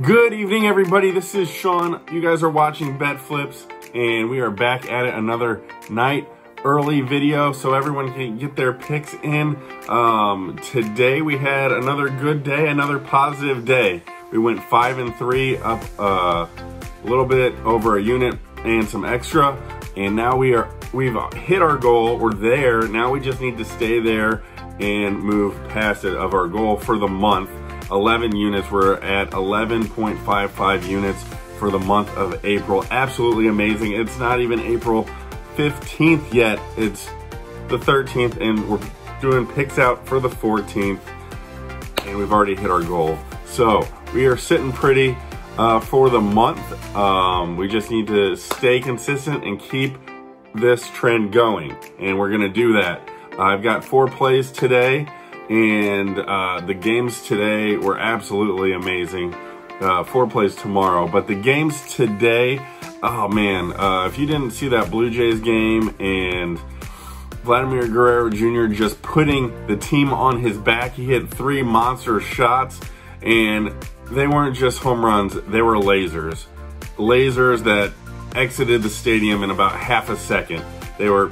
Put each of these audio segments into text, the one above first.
Good evening, everybody. This is Sean. You guys are watching BetFlipz, and we are back at it another night early video so everyone can get their picks in. Um, today we had another good day, another positive day. We went five and three, up uh, a little bit over a unit and some extra, and now we are we've hit our goal. We're there. Now we just need to stay there and move past it of our goal for the month. 11 units. We're at 11.55 units for the month of April. Absolutely amazing. It's not even April 15th yet. It's the 13th and we're doing picks out for the 14th and we've already hit our goal. So we are sitting pretty uh, for the month. Um, we just need to stay consistent and keep this trend going and we're gonna do that. I've got four plays today and uh, the games today were absolutely amazing. Uh, four plays tomorrow, but the games today, oh man, uh, if you didn't see that Blue Jays game and Vladimir Guerrero Jr. just putting the team on his back, he hit three monster shots, and they weren't just home runs, they were lasers. Lasers that exited the stadium in about half a second. They were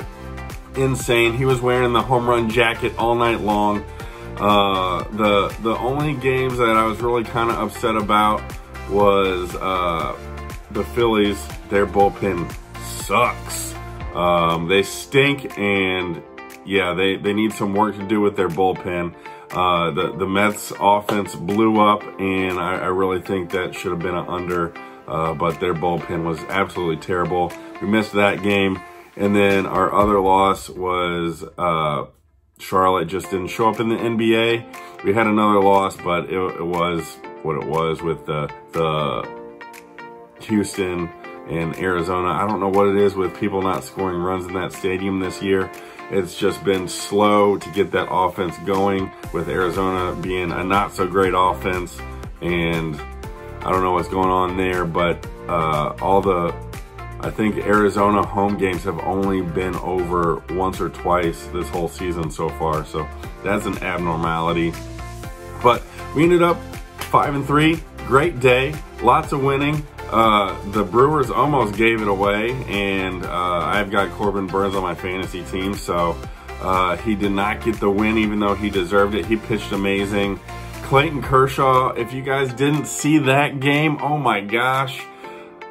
insane. He was wearing the home run jacket all night long. Uh, the the only games that I was really kind of upset about was uh, the Phillies. Their bullpen sucks. Um, they stink, and yeah, they they need some work to do with their bullpen. Uh, the the Mets offense blew up, and I, I really think that should have been an under. Uh, but their bullpen was absolutely terrible. We missed that game, and then our other loss was uh, Charlotte just didn't show up in the NBA. We had another loss, but it, it was what it was with the, the Houston and Arizona. I don't know what it is with people not scoring runs in that stadium this year. It's just been slow to get that offense going with Arizona being a not so great offense. And I don't know what's going on there, but uh, all the I think Arizona home games have only been over once or twice this whole season so far, so that's an abnormality. But we ended up five and three, great day, lots of winning. Uh, the Brewers almost gave it away, and uh, I've got Corbin Burnes on my fantasy team, so uh, he did not get the win even though he deserved it. He pitched amazing. Clayton Kershaw, if you guys didn't see that game, oh my gosh.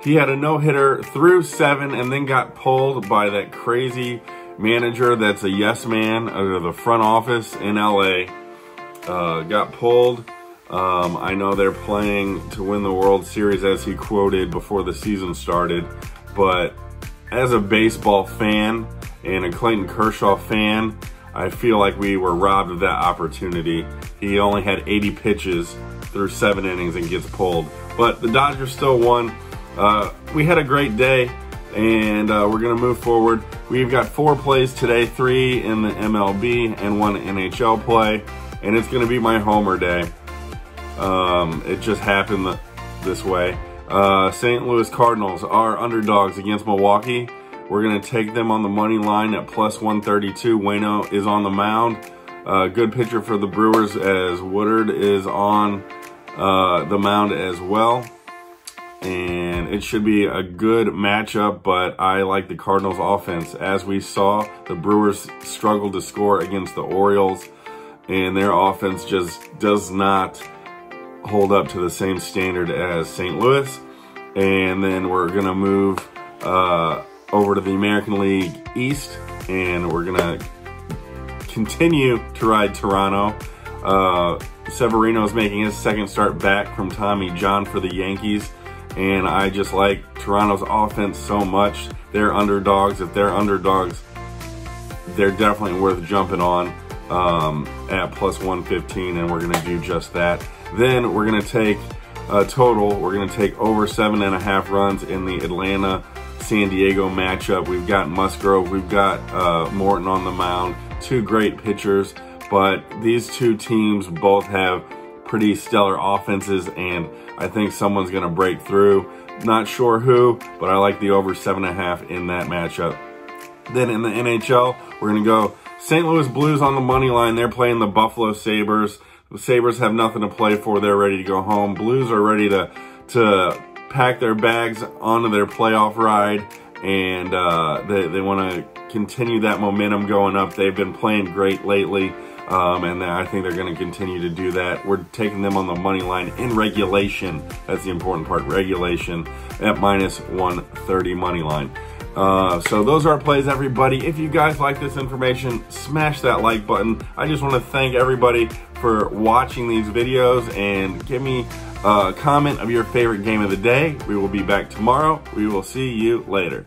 He had a no-hitter through seven and then got pulled by that crazy manager that's a yes man of the front office in LA. Uh, got pulled. Um, I know they're playing to win the World Series as he quoted before the season started. But as a baseball fan and a Clayton Kershaw fan, I feel like we were robbed of that opportunity. He only had 80 pitches through seven innings and gets pulled. But the Dodgers still won. Uh, we had a great day and uh, we're going to move forward. We've got four plays today, three in the MLB and one NHL play, and it's going to be my homer day. Um, it just happened this way. Uh, St. Louis Cardinals are underdogs against Milwaukee. We're going to take them on the money line at plus 132. Waino is on the mound. Uh, good pitcher for the Brewers as Woodruff is on uh, the mound as well and it should be a good matchup, but I like the Cardinals offense. As we saw, the Brewers struggled to score against the Orioles, and their offense just does not hold up to the same standard as St. Louis. And then we're going to move uh, over to the American League East, and we're going to continue to ride Toronto. Uh, Severino is making his second start back from Tommy John for the Yankees and I just like Toronto's offense so much. They're underdogs. If they're underdogs, they're definitely worth jumping on um, at plus 115, and we're going to do just that. Then we're going to take a total. We're going to take over seven and a half runs in the Atlanta San Diego matchup. We've got Musgrove, we've got uh, Morton on the mound, two great pitchers, but these two teams both have pretty stellar offenses, and I think someone's going to break through. Not sure who, but I like the over seven and a half in that matchup. Then in the NHL, we're going to go St. Louis Blues on the money line. They're playing the Buffalo Sabres. The Sabres have nothing to play for. They're ready to go home. Blues are ready to, to pack their bags onto their playoff ride and uh, they, they want to continue that momentum going up. They've been playing great lately. Um, and I think they're going to continue to do that. We're taking them on the money line in regulation. That's the important part. Regulation at minus 130 money line. Uh, so those are our plays, everybody. If you guys like this information, smash that like button. I just want to thank everybody for watching these videos and give me a comment of your favorite game of the day. We will be back tomorrow. We will see you later.